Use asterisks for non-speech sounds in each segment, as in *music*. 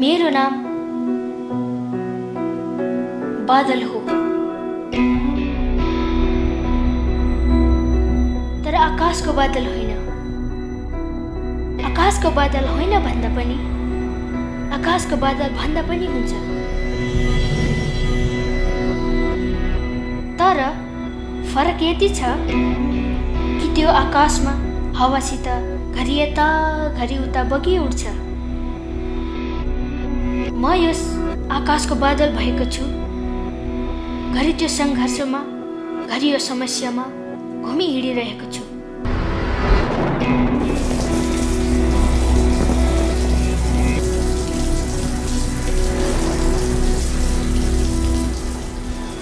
मेरो नाम बादल हो तर आकाशको बादल होइन। आकाशको बादल होइन भन्दा पनि आकाशको बादल भन्दा पनि हुन्छ। तर फरक यति छ कि त्यो आकाशमा हावासित घरि यता घरि उता बगी उठ्छ म यस आकाशको बादल भएको छु। घरि त्यो सङ्घर्षमा घरि यो समस्यामा घुमि हिँडिरहेको छु।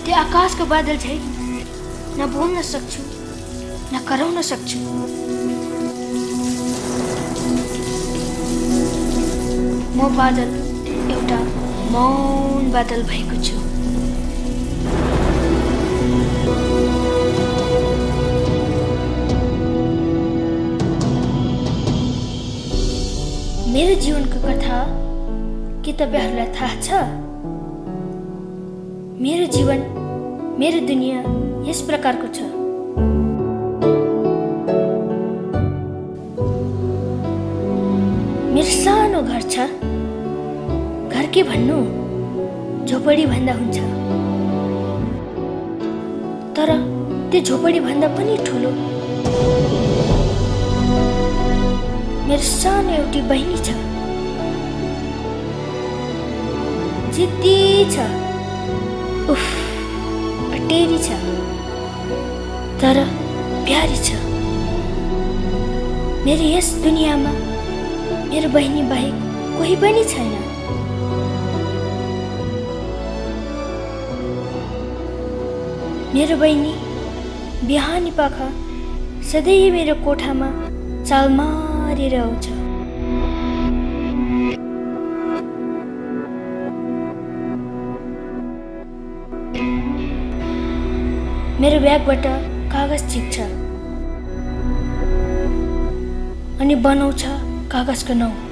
त्यो आकाशको बादल झै न बोल्न सक्छु न कराउन सक्छु। म बादल एउटा मौन बादल भएको छु। मेरो जीवनको कथा के तपाईँहरूलाई थाहा छ? मेरो जीवन मेरो दुनियाँ यस प्रकारको छ। मेरो सानो घर छ। के भन्नु? झोपडी भन्दा हुन्छ। तर त्यो झोपडी भन्दा पनि ठुलो। मेरो सानो एउटी बहिनी छ। जिद्दी छ। उफ अटेरी छ। तर प्यारी छ। मेरो यस दुनियाँमा मेरो बहिनी बाहेक कोही पनि छैन। मेरो बहिनी बिहानी पाख सधैँ मेरो कोठामा चाल मारेर आउँछ। मेरो ब्यागबाट कागज छिप्छ अनि बनाउँछ कागजको नाउँ।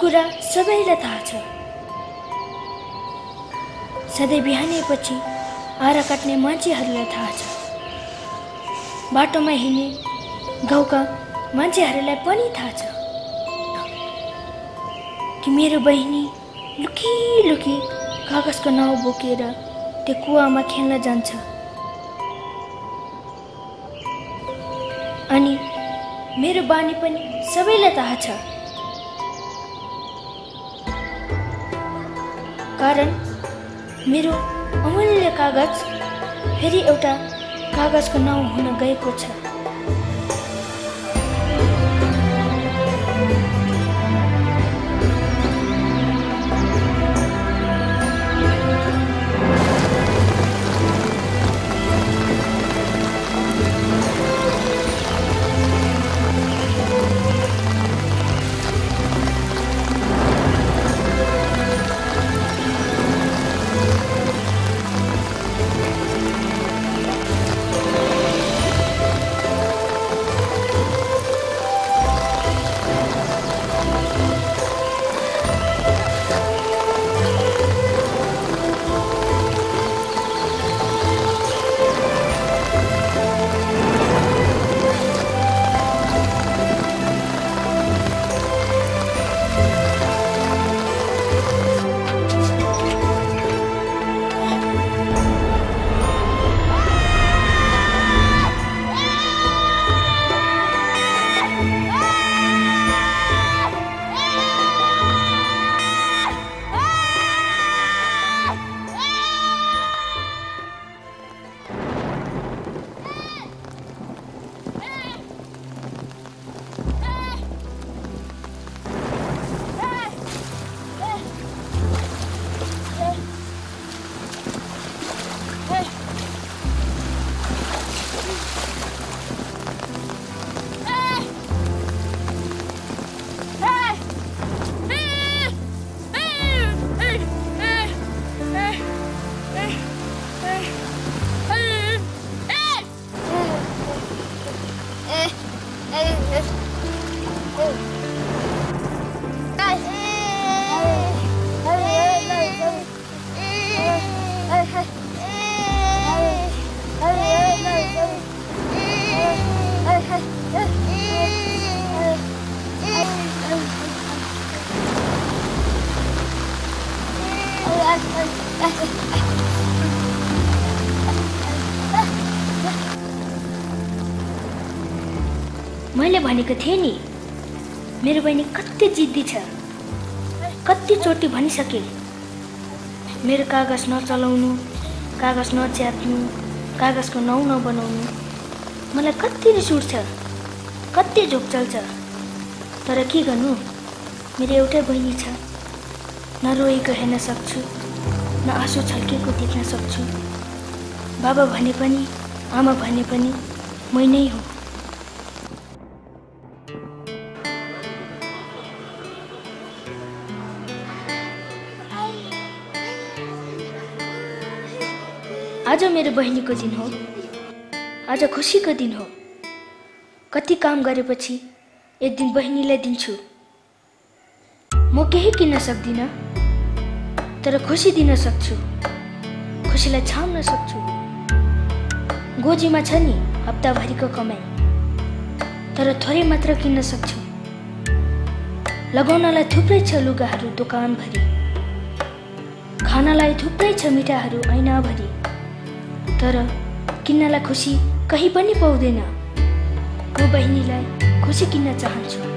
कुरा सबैलाई थाहा छ। सधैँ बिहानैपछि आरा काट्ने मान्छेहरूलाई थाहा छ। बाटोमा हिँड्ने गाउँका मान्छेहरूलाई पनि थाहा छ। कि मेरो बहिनी लुकी लुकी कागजको नाउँ बोकेर त्यो कुवामा खेल्न जान्छ। अनि मेरो बानी पनि सबैलाई थाहा छ। कारण मेरो अमूल्य कागज फेरि एउटा कागजको नाउँ हुन गएको छ। भनेको थिएँ नि। मेरो बहिनी कति जिद्दी छ। कतिचोटि भनिसके। मेरो कागज नचलाउनु कागज नच्यात्नु कागजको नाउँ नबनाउनु मलाई कति रिस उठ्छ कति झोक चल्छ। तर के गर्नु? मेरो एउटै बहिनी छ। न रोएको हेर्न सक्छु न आँसु छल्केको देख्न सक्छु। बाबा भने पनि आमा भने पनि मै नै हो। आज मेरो बहिनीको दिन हो। आज खुसीको दिन हो। कति काम गरेपछि एक दिन बहिनीलाई दिन्छु। म केही किन्न सक्दिनँ तर खुसी दिन सक्छु। खुसीलाई छाम्न सक्छु। गोजीमा छ नि हप्ताभरिको कमाइ तर थोरै मात्र किन्न सक्छु। लगाउनलाई थुप्रै छ लुगाहरू दोकानभरि। खानलाई थुप्रै छ मिठाईहरू ऐनाभरि। तर किन्नलाई खुसी कहीँ पनि पाउँदैन। म बहिनीलाई खुसी किन्न चाहन्छु।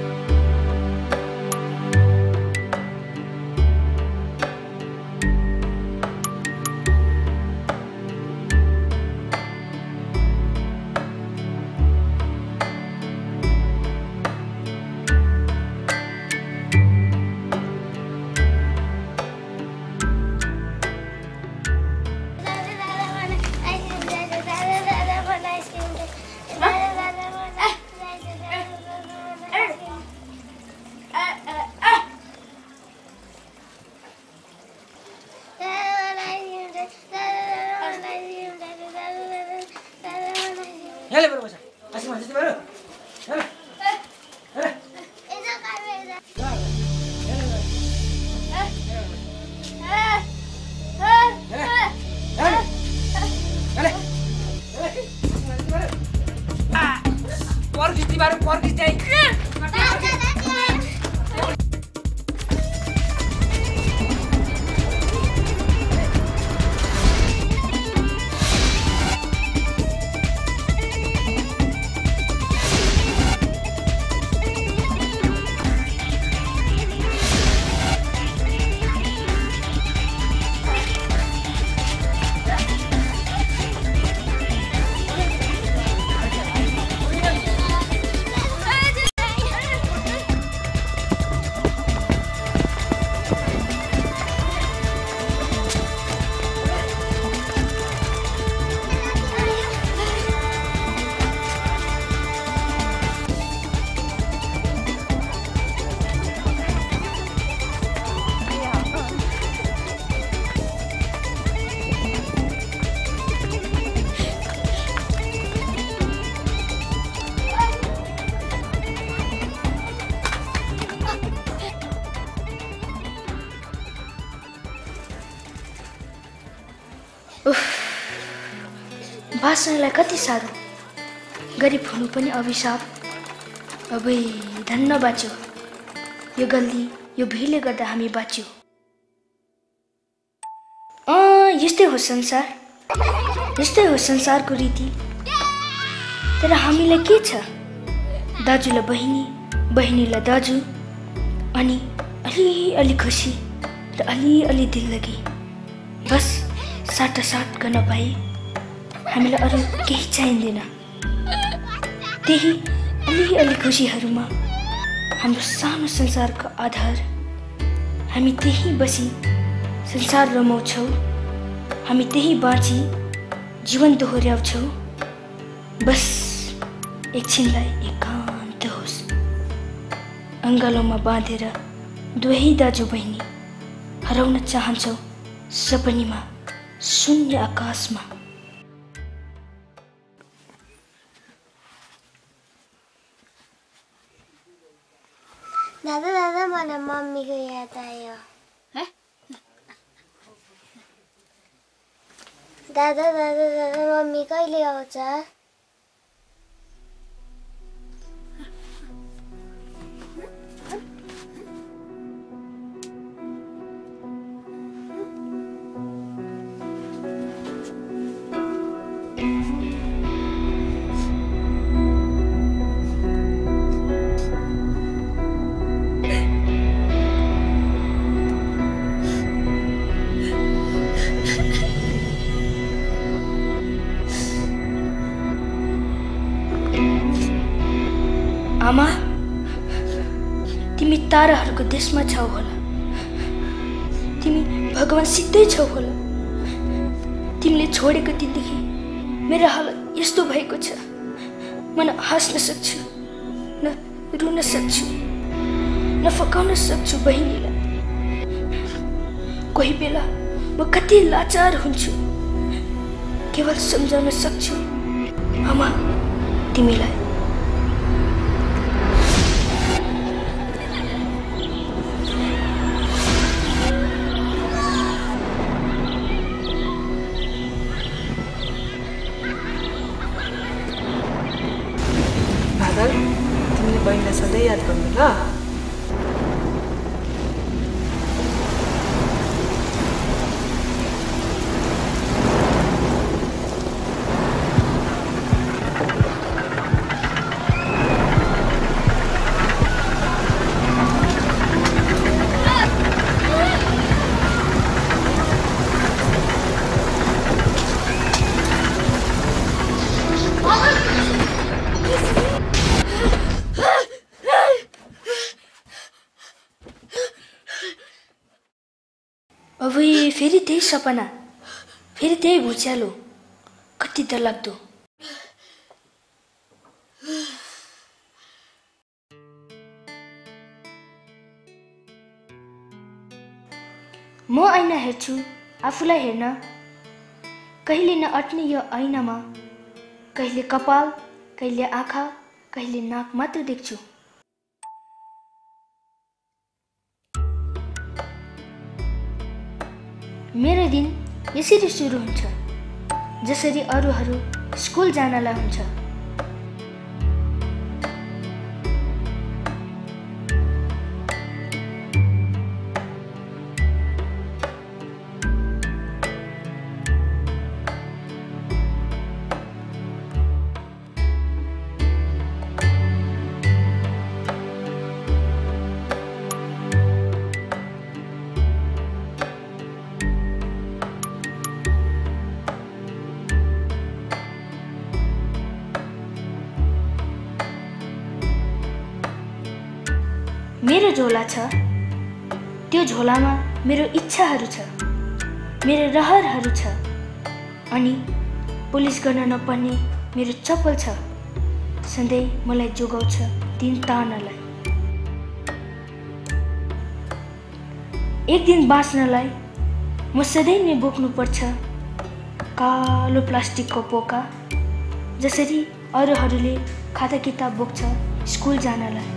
बाँच्नलाई कति साह्रो? गरिब हुनु पनि अभिशाप। अबै धन्न बाँच्यो। यो गल्ती यो भिडले गर्दा हामी बाँच्यो। अँ यस्तै हो संसार। यस्तै हो संसारको रीति। तर हामीलाई के छ? दाजुलाई बहिनी बहिनीलाई दाजु अनि अलिअलि खुसी र अलिअलि दिल्लगी बस साटासाट गर्न पाए। हामीलाई अरू केही चाहिँदैन। त्यही अलिअलि खुसीहरूमा हाम्रो सानो संसारको आधार। हामी त्यही बसी संसार रमाउँछौँ। हामी त्यही बाँची जीवन दोहोऱ्याउँछौँ। बस एकछिनलाई एकान्त होस्। अङ्गालोमा बाँधेर दुवै दाजु बहिनी हराउन चाहन्छौ सपनीमा शून्य आकाशमा। दादा दादा मलाई मम्मीको याद आयो दादा दादा दादा मम्मी कहिले आउँछ ताराहरूको देशमा छौ होला। तिमी भगवान्सितै छौ होला। तिमीले छोडेको दिनदेखि मेरो हालत यस्तो भएको छ। म न हाँस्न सक्छु न रुन सक्छु न फकाउन सक्छु बहिनीलाई। कोही बेला म कति लाचार हुन्छु। केवल सम्झाउन सक्छु। आमा तिमीलाई तिमीले बहिनीलाई सधैँ याद गर्नु ल सपना। फेरि त्यही भुच्यालो। कति डरलाग्दो म ऐना हेर्छु आफूलाई हेर्न। कहिले नअट्ने यो ऐनामा। कहिले कपाल कहिले आँखा कहिले नाक मात्र देख्छु। मेरो दिन यसरी सुरु हुन्छ जसरी अरूहरू स्कुल जानलाई हुन्छ। इच्छाहरू छ। मेरो रहरहरू छ। अनि पुलिस गर्न नपर्ने मेरो चप्पल छ। सधैँ मलाई जोगाउँछ दिन तार्नलाई एक दिन बाँच्नलाई म सधैँ नै बोक्नुपर्छ। कालो प्लास्टिकको पोका जसरी अरूहरूले खाता किताब बोक्छ स्कुल जानलाई।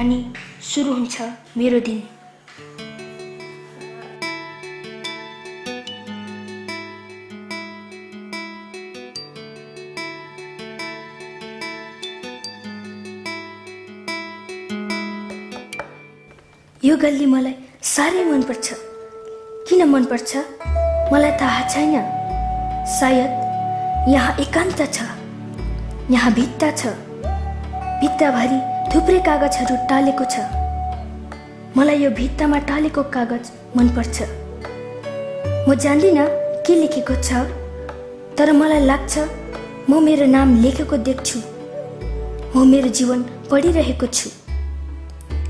अनि सुरु हुन्छ मेरो दिन। यो गल्ली मलाई साह्रै मनपर्छ। किन मनपर्छ? मलाई थाहा छैन। सायद यहाँ एकान्त छ। यहाँ भित्ता छ। भित्ताभरि थुप्रै कागजहरू टालेको छ। मलाई यो भित्तामा टालेको कागज मनपर्छ। म जान्दिनँ के लेखेको छ तर मलाई लाग्छ म मेरो नाम लेखेको देख्छु। म मेरो जीवन पढिरहेको छु।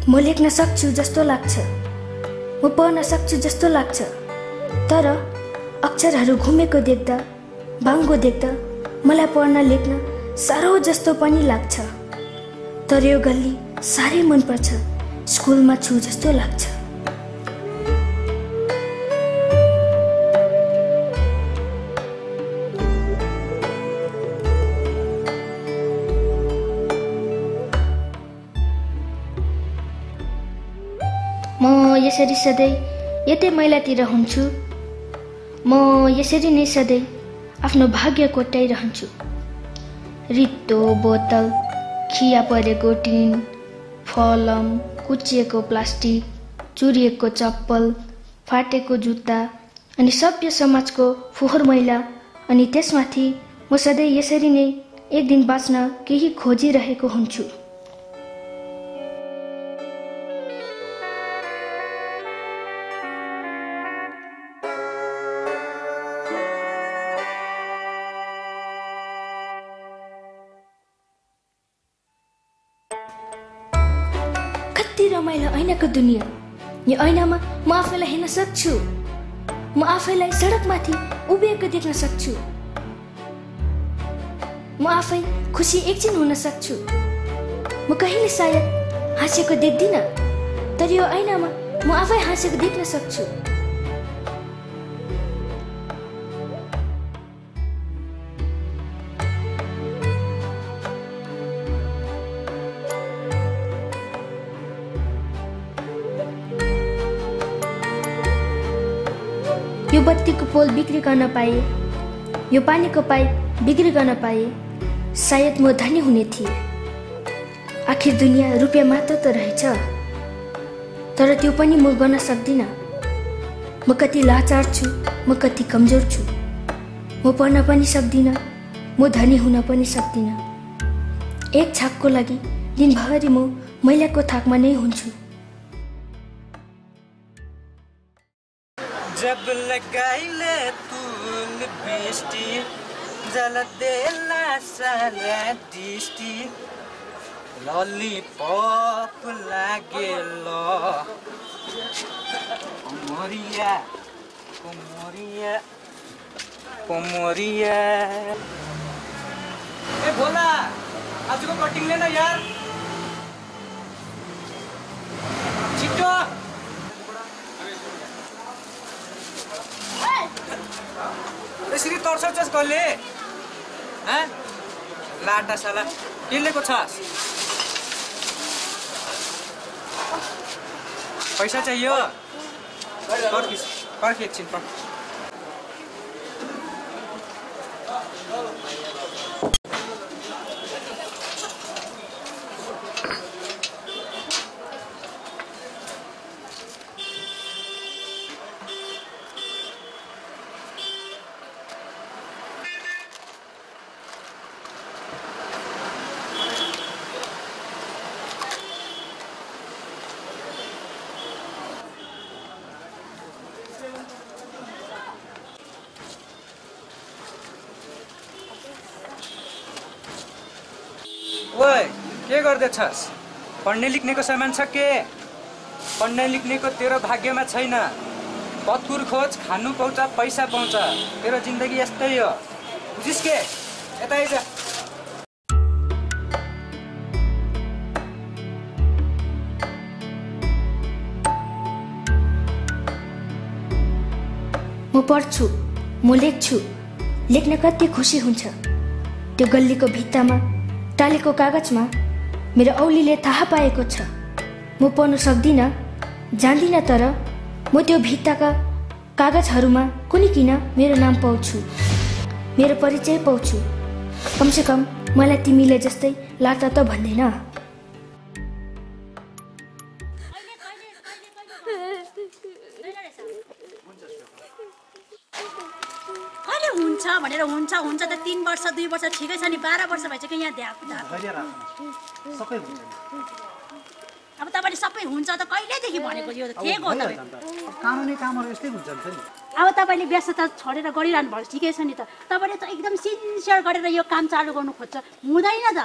म लेख्न सक्छु जस्तो लाग्छ। म पढ्न सक्छु जस्तो लाग्छ। तर अक्षरहरू घुमेको देख्दा बाङ्गो देख्दा मलाई पढ्न लेख्न साह्रो जस्तो पनि लाग्छ। तर यो गल्ली साह्रै मनपर्छ। स्कुलमा छु जस्तो लाग्छ। यसरी सधैँ यतै मैलातिर हुन्छु। म यसरी नै सधैँ आफ्नो भाग्य कोट्याइरहन्छु। रित्तो बोतल खिया परेको टिन फलम कुचिएको प्लास्टिक चुरिएको चप्पल फाटेको जुत्ता अनि सभ्य समाजको फोहोर मैला अनि त्यसमाथि म सधैँ यसरी नै एक दिन बाँच्न केही खोजिरहेको हुन्छु। रमाइलो ऐनाको दुनियाँ। यो ऐनामा म आफैलाई हेर्न सक्छु। म आफैलाई सडकमाथि उभिएको देख्न सक्छु। म आफै खुसी एकछिन हुन सक्छु। म कहिले सायद हाँसेको देख्दिनँ तर यो ऐनामा म आफै हाँसेको देख्न सक्छु। पोल बिक्री गर्न पाए। यो पानीको पाइप बिक्री गर्न पाए। सायद म धनी हुने थिएँ। आखिर दुनियाँ रुपियाँ मात्र त रहेछ। तर त्यो पनि म गर्न सक्दिनँ। म कति लाचार छु म कति कमजोर छु। म पढ्न पनि सक्दिनँ म धनी हुन पनि सक्दिनँ। एक छाकको लागि दिनभरि म मैलाको थाकमा नै हुन्छु। जब लगाइले तू लिपस्टी जल देला सारा डिस्टी लॉलीपॉप लागे लो। कोमोरिया कोमोरिया कोमोरिया। ए बोला आज को कटिंग लेना यार। चिट्टो यसरी तर्साउँछस् कसले? लाटा साला लिएको छस्? पैसा चाहियो? पर्खिस पर्खि एकछिन पर्ख। के गर्दैछस्। पढ्ने लेख्नेको सामान छ के? पढ्ने लेख्नेको तेरो भाग्यमा छैन। पत्कुर खोज खानु पाउँछ पैसा पाउँछ। तेरो जिन्दगी यस्तै हो। बुझिस् के? यता आइज। म पढ्छु म लेख्छु। लेख्न कति खुसी हुन्छ। त्यो गल्लीको भित्तामा टालेको कागजमा मेरो औलीले थाहा पाएको छ। म पढ्न सक्दिनँ जान्दिनँ तर म त्यो भित्ताका कागजहरूमा कुनै किन मेरो नाम पाउँछु। मेरो परिचय पाउँछु। कमसेकम मलाई तिमीले जस्तै लाटा त भन्दैन। दुई वर्ष ठिकै छ नि बाह्र वर्ष भइसक्यो यहाँ सबै हुन्छ अब तपाईँले सबै हुन्छ त कहिलेदेखि भनेको यो के हो कानुनी कामहरू यस्तै हुन्छ नि अब तपाईँले व्यस्तता छोडेर गरिरहनु भयो ठिकै छ नि त। तपाईँले त एकदम सिन्सियर गरेर यो काम चालु गर्नु खोज्छ। हुँदैन त?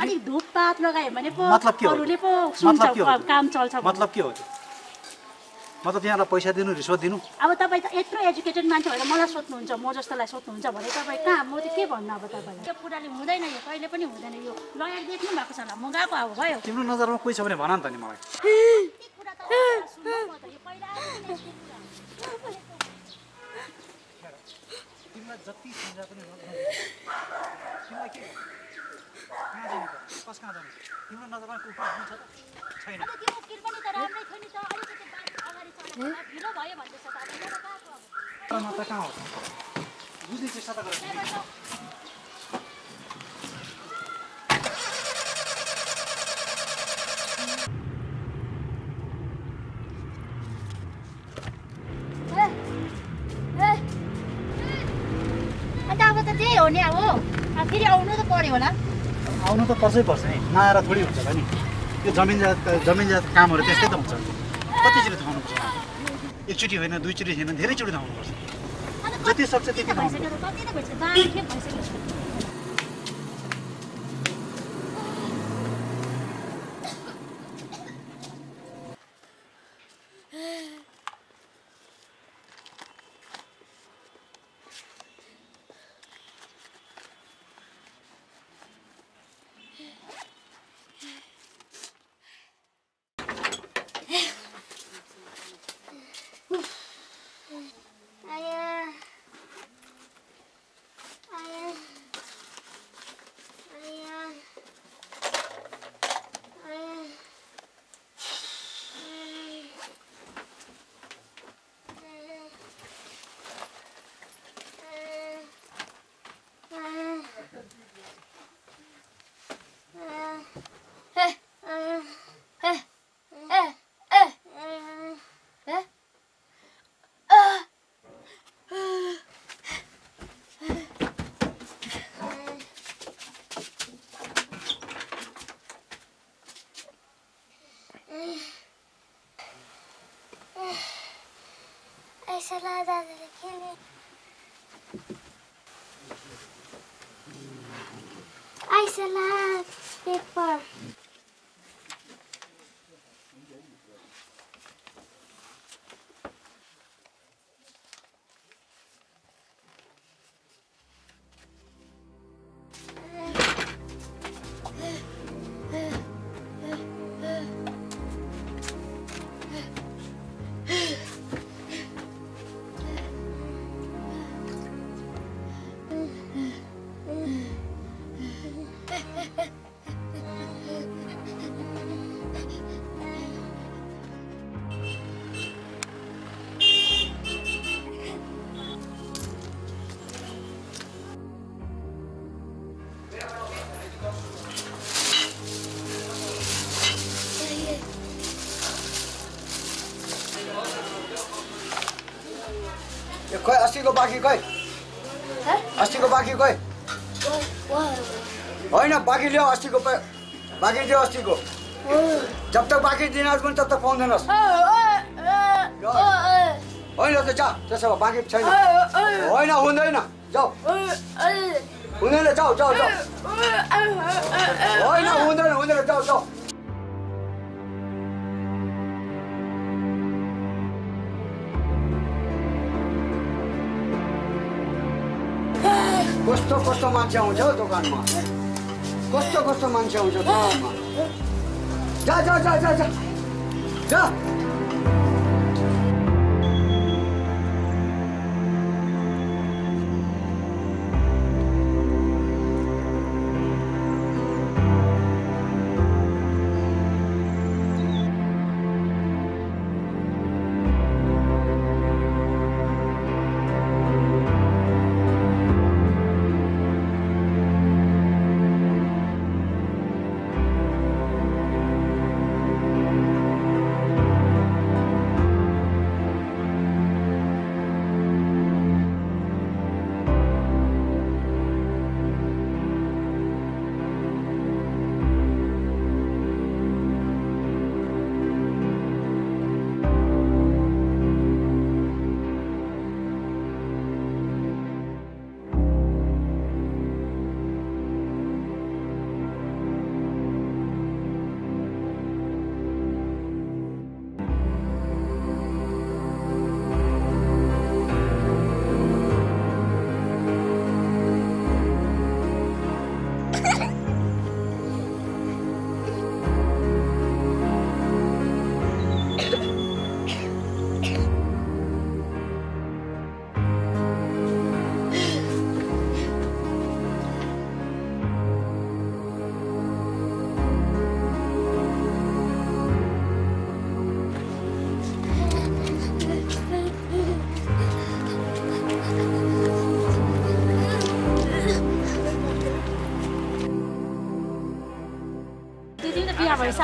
अलिक धुपपात लगायो भने पो अरूले पो सुन्छ काम चल्छ। मतलब के हो त्यो मतलब यहाँलाई पैसा दिनु रिश्वत दिनु। अब तपाईँ त यत्रो एजुकेटेड मान्छे भएर मलाई सोध्नुहुन्छ म जस्तोलाई सोध्नुहुन्छ भने तपाईँ कहाँ? म त के भन्नु अब तपाईँलाई? त्यो कुराले हुँदैन यो कहिले पनि हुँदैन यो। लयर देख्नु भएको छ होला म गएको अब भयो। तिम्रो नजरमा कोही छ भने भन नि त नि मलाई। त? म त? जति सम्झा पनि त तिम्रो नजरमा त छैन कहाँ हो त त्यही हो नि अब फेरि आउनु त पर्यो होला आउनु त पर्छै पर्छ नि नआएर थोरै हुन्छ त नि। यो जमिन जात जमिन जात कामहरू त्यस्तै त हुन्छ। कतिचोटि धाउनुपर्छ एकचोटि होइन दुईचोटि होइन धेरैचोटि धाउनुपर्छ जति सक्छ त्यति धाउनु भइसक्यो कति नै भइसक्यो बाह्र खेप अस्तिको बाँकी खै? अस्तिको बाँकी खै? होइन बाँकी ल्याऊ अस्तिको बाँकी दियो अस्तिको। जब तक बाँकी दिनुहोस् पनि तब तक पाउँदैनस्। होइन त जा त्यसो भए बाँकी छैन। होइन हुँदैन। जाऊ। हुँदैन जाऊ जाऊ जाऊ। होइन हुँदैन हुँदैन। जाऊ जाऊ। कस्तो कस्तो मान्छे आउँछ हौ दोकानमा? कस्तो कस्तो मान्छे आउँछ दोकानमा जा जा जा जा। जा।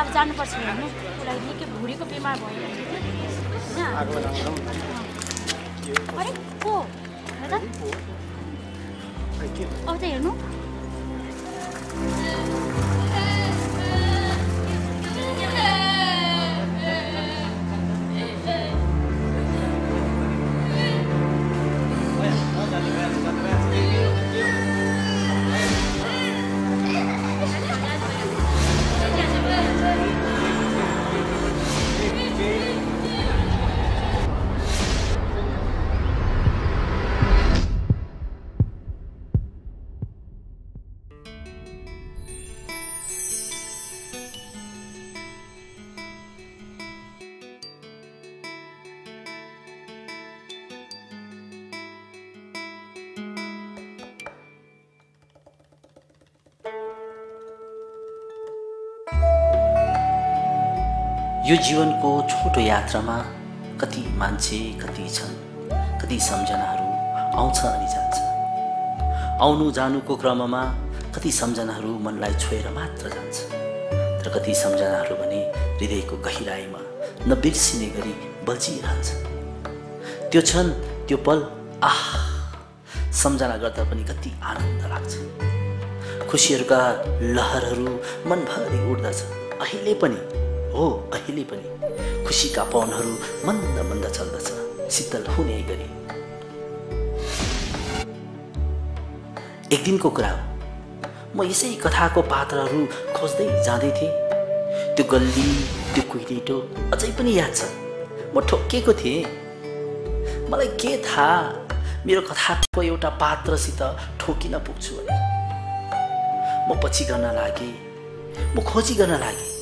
अब जानुपर्छ हेर्नु उसलाई निकै भुँडीको बिमार भयो होइन अरे को अब त हेर्नु। यो जीवनको छोटो यात्रामा कति मान्छे कति छन् कति सम्झनाहरू आउँछ अनि जान्छ। आउनु जानुको क्रममा कति सम्झनाहरू मनलाई छोएर मात्र जान्छ। तर कति सम्झनाहरू भने हृदयको गहिराइमा नबिर्सिने गरी बल्झिरहन्छ। त्यो क्षण त्यो पल आह! सम्झना गर्दा पनि कति आनन्द लाग्छ। खुसीहरूका लहरहरू मनभरि उड्दछ। अहिले पनि हो अहिले पनि खुसीका पवनहरू मन्द मन्द चल्दछ शीतल हुने गरी। एक दिनको कुरा हो। म यसै कथाको पात्रहरू खोज्दै जाँदै थिएँ। त्यो गल्ली त्यो कुइरेटो अझै पनि याद छ। म ठोक्किएको थिएँ। मलाई के थाहा? मेरो कथाको एउटा पात्रसित ठोकिन पुग्छु भने। म पछि गर्न लागेँ। म खोजी गर्न लागेँ।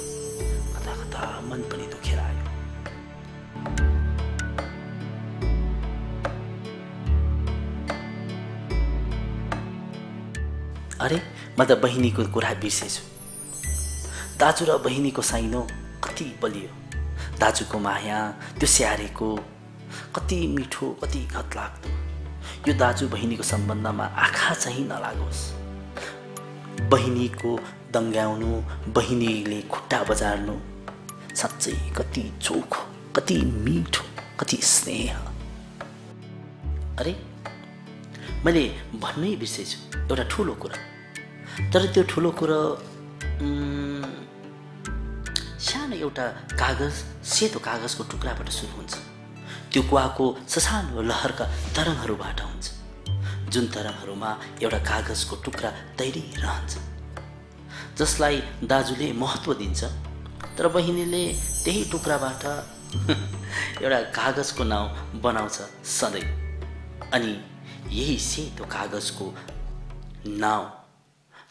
अरे म त बहिनीको कुरा बिर्सेछु। दाजु र बहिनीको साइनो कति बलियो। दाजुको माया त्यो स्याहारेको कति मिठो कति घतलाग्दो यो दाजु बहिनीको सम्बन्धमा आँखा चाहिँ नलागोस्। बहिनीको दङ्ग्याउनु बहिनीले खुट्टा बजार्नु साँच्चै कति चोखो कति मिठो कति स्नेह। अरे मैले भन्नै बिर्सेछु एउटा ठुलो कुरा। तर त्यो ठुलो कुरो सानो एउटा कागज सेतो कागजको टुक्राबाट सुरु हुन्छ। त्यो कुवाको ससानो लहरका तरङहरूबाट हुन्छ। जुन तरङहरूमा एउटा कागजको टुक्रा तैरिरहन्छ जसलाई दाजुले महत्त्व दिन्छ। तर बहिनीले त्यही टुक्राबाट *laughs* एउटा कागजको नाउँ बनाउँछ सधैँ। अनि यही सेतो कागजको नाउँ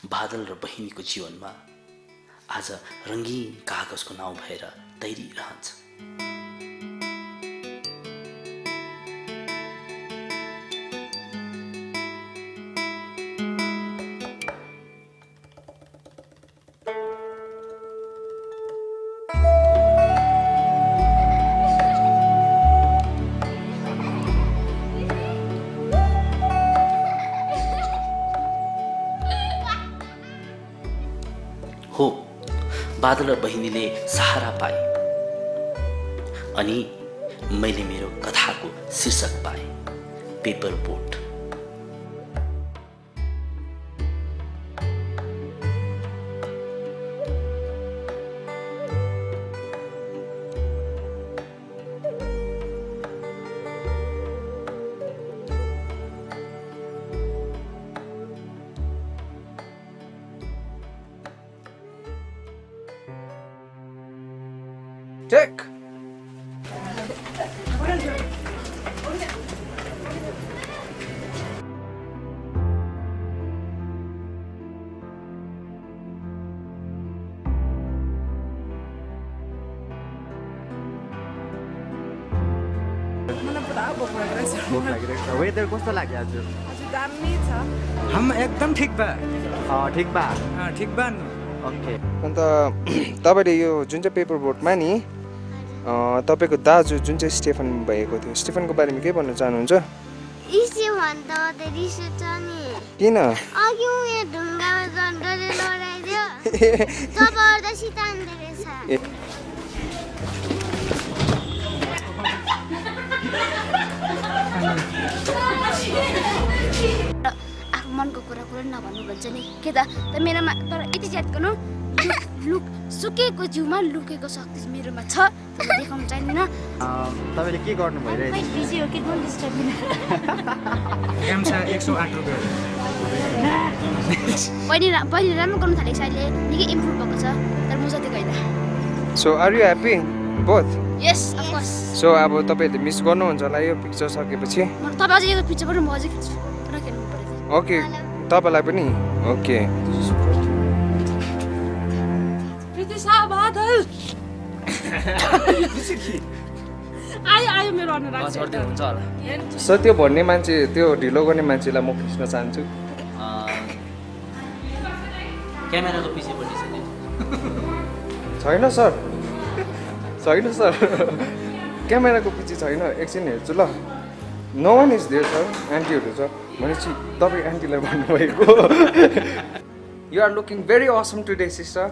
बादल र बहिनीको जीवनमा आज रङ्गीन कागजको नाउँ भएर तैरिरहन्छ। बादल बहिनीले सहारा पाए। अनि मैले मेरो कथाको शीर्षक पाएँ। Paper boat. छ वेदर कस्तो लाग्यो आज हजुर दामी छ हम एकदम ठिक बा। ठिक बा। ठिक बा। ओके। अन्त *clears throat* तपाईँले यो जुन चाहिँ पेपर बोटमा नि तपाईँको दाजु जुन चाहिँ स्टेफन भएको थियो स्टेफनको बारेमा के भन्न चाहनुहुन्छ? किन? आफ्नो *laughs* मनको कुरा कुरा नभन्नु भन्छ नि। के त? त मेरोमा तर यति याद गर्नु? *laughs* लुक सुकेको जिउमा लुकेको शक्ति मेरोमा छ। देखाउनु चाहिँदैन। अँ, तपाईँले के गर्नु भइरहेछ? बिजी हो कि डोन्ट डिस्टर्ब एक सौ आठ रुपियाँ। *laughs* पहिले पहिले राम्रो गर्नु थालेको छ अहिले। निकै इम्प्रुभ भएको छ तर म जतिको होइन so are you happy both yes of course so अब तपाईँहरूले मिस गर्नुहुन्छ होला यो पिक्चर सकेपछि। तपाईँ अझै यो पिक्चर पनि म अझै खिच्छु। ओके तपाईँलाई पनि? ओके *laughs* आयो आयो मेरो अनुराग हुन्छ होला। सर त्यो भन्ने मान्छे त्यो ढिलो गर्ने मान्छेलाई म खिच्न चाहन्छु। क्यामेराको पछिपट्टि छैन सर। छैन सर। क्यामेराको पछि छैन। एकछिन हेर्छु ल। No one is there sir आन्टीहरू छ। भनेपछि तपाईँ आन्टीलाई भन्नुभएको। You are looking very awesome today sister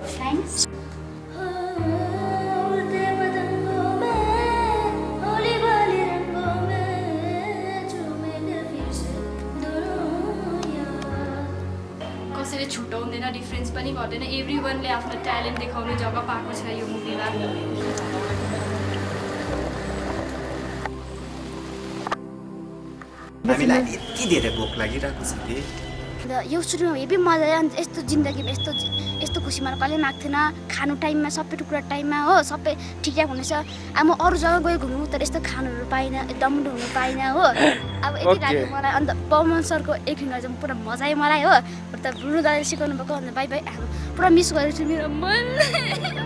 पनि गर्दैन। एभ्री वानले आफ्नो ट्यालेन्ट देखाउने जग्गा पाएको छ यो मुभीमा यति धेरै भोक लागिरहेको छ यो सुरुमा हेभी मजा आयो। यस्तो जिन्दगीमा यस्तो यस्तो खुसी मलाई कहिले माग्थेन खानु टाइममा सबै टुक्रा टाइममा हो सबै ठिकठाक हुनेछ। अब म अरू जग्गा गयो घुम्नु तर यस्तो खानुहरू पाइनँ दमडु हुनु पाइनँ हो। अब यति. लाग्यो मलाई अन्त पवन सरको एक्टिङ चाहिँ पुरा मजा आयो मलाई हो। अन्त रुनु दादाले सिकाउनु भएको अन्त बाई बाई पुरा मिस गरेको छु मेरो मन।